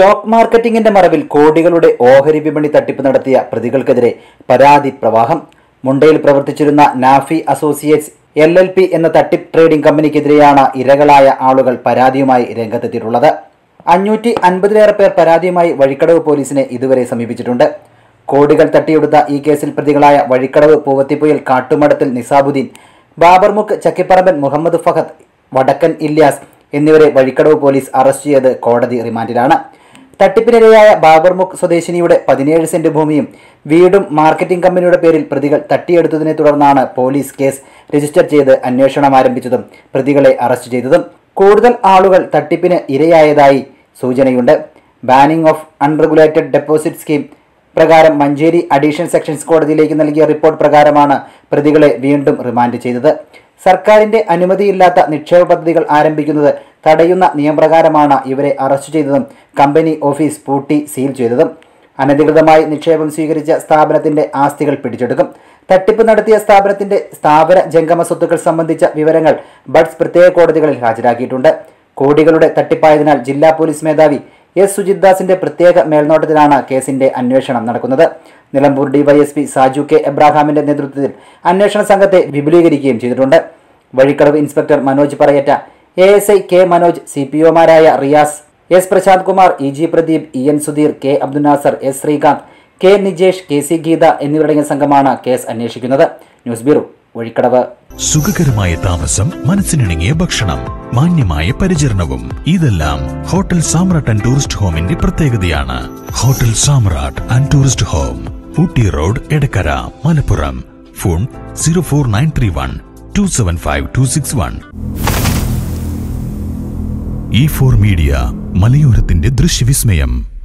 Stock മാർക്കറ്റിംഗിന്റെ മറവിൽ കോടികളുടെ ഓഹരി വിപണി തട്ടിപ്പ് നടത്തിയ പ്രതികൾക്കെതിരെ പരാതി പ്രവാഹം. മുണ്ടയിൽ പ്രവർത്തിച്ചിരുന്ന Nafi associates L L P എന്ന തട്ടിപ്പ് ട്രേഡിംഗ് കമ്പനിക്കെതിരെയാണ് ഇരകളായ ആളുകൾ പരാതിയുമായി രംഗത്തെത്തിയിട്ടുള്ളത്. അഞ്ഞൂറ്റി അൻപതിലേറെ പേർ പരാതിയുമായി വഴിക്കടവ് പോലീസിനെ ഇതുവരെ സമീപിച്ചിട്ടുണ്ട്. കോടികൾ തട്ടിയെടുത്ത ഈ കേസിൽ പ്രതികളായ വഴിക്കടവ് പൂവത്തിപ്പുയൽ കാട്ടുമടത്തിൽ നിസാബുദ്ദീൻ ബാബർമുക്ക് ചക്കിപ്പറമ്പൻ മുഹമ്മദ് ഫഹദ് വടക്കൻ ഇല്യാസ് എന്നിവരെ വഴിക്കടവ് പോലീസ് അറസ്റ്റ് ചെയ്ത് കോടതി റിമാൻഡിലാണ്. തട്ടിപ്പിനിരയായ ബാബർമുഖ് സ്വദേശിനിയുടെ പതിനേഴ് സെന്റ് ഭൂമിയും വീടും മാർക്കറ്റിംഗ് കമ്പനിയുടെ പേരിൽ പ്രതികൾ തട്ടിയെടുത്തതിനെ തുടർന്നാണ് പോലീസ് കേസ് രജിസ്റ്റർ ചെയ്ത് അന്വേഷണം ആരംഭിച്ചതും പ്രതികളെ അറസ്റ്റ് ചെയ്തതും. കൂടുതൽ ആളുകൾ തട്ടിപ്പിന് ഇരയായതായി സൂചനയുണ്ട്. Banning of unregulated deposit scheme പ്രകാരം മഞ്ചേരി അഡീഷണൽ സെക്ഷൻസ് കോടതിയിലേക്ക് നൽകിയ റിപ്പോർട്ട് പ്രകാരമാണ് പ്രതികളെ വീണ്ടും റിമാൻഡ് ചെയ്തത്. സർക്കാരിന്റെ അനുമതിയില്ലാത്ത നിക്ഷേപ പദ്ധതികൾ ആരംഭിക്കുന്നത് തടയുന്ന നിയമപ്രകാരമാണ് ഇവരെ അറസ്റ്റ് ചെയ്തതും കമ്പനി ഓഫീസ് പൂട്ടി സീൽ ചെയ്തതും. അനധികൃതമായി നിക്ഷേപം സ്വീകരിച്ച സ്ഥാപനത്തിന്റെ ആസ്തികൾ പിടിച്ചെടുക്കും. തട്ടിപ്പ് നടത്തിയ സ്ഥാപനത്തിന്റെ സ്ഥാപന ജംഗമ സ്വത്തുക്കൾ സംബന്ധിച്ച വിവരങ്ങൾ ബഡ്സ് പ്രത്യേക കോടതികളിൽ ഹാജരാക്കിയിട്ടുണ്ട്. കോടികളുടെ തട്ടിപ്പായതിനാൽ ജില്ലാ പോലീസ് മേധാവി എസ്. സുജിത് ദാസിന്റെ പ്രത്യേക മേൽനോട്ടത്തിലാണ് കേസിന്റെ അന്വേഷണം നടക്കുന്നത്. Nilambur DYSP Saju K. എബ്രാഹാമിന്റെ നേതൃത്വത്തിൽ അന്വേഷണ സംഘത്തെ വിപുലീകരിക്കുകയും ചെയ്തിട്ടുണ്ട്. Vazhikkadavu inspector Manoj Parayatta A S I K Manoj C P ഒമാരായ Riyas S. Prashanth Kumar E. G. Pradeep E. N. Sudheer K. Abdul Nasar S. Sreekanth K. Nijesh K. C. Geetha എന്നിവരടങ്ങിയ സംഘമാണ് case അന്വേഷിക്കുന്നത്. News bureau Vazhikkadavu. സുഖകരമായ താമസം മനസ്സിനിണങ്ങിയ ഭക്ഷണം മാന്യമായ പരിചരണവും ഇതെല്ലാം ഹോട്ടൽ സാമ്രാട്ട് ആൻഡ് ടൂറിസ്റ്റ് ഹോമിന്റെ പ്രത്യേകതയാണ്. Hotel Samrat and tourist home Ooty road Edakkara Malappuram. Phone zero four nine three one two seven five two six one. E four media മലയോരത്തിന്റെ ദൃശ്യവിസ്മയം.